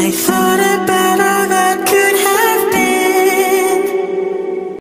I thought it.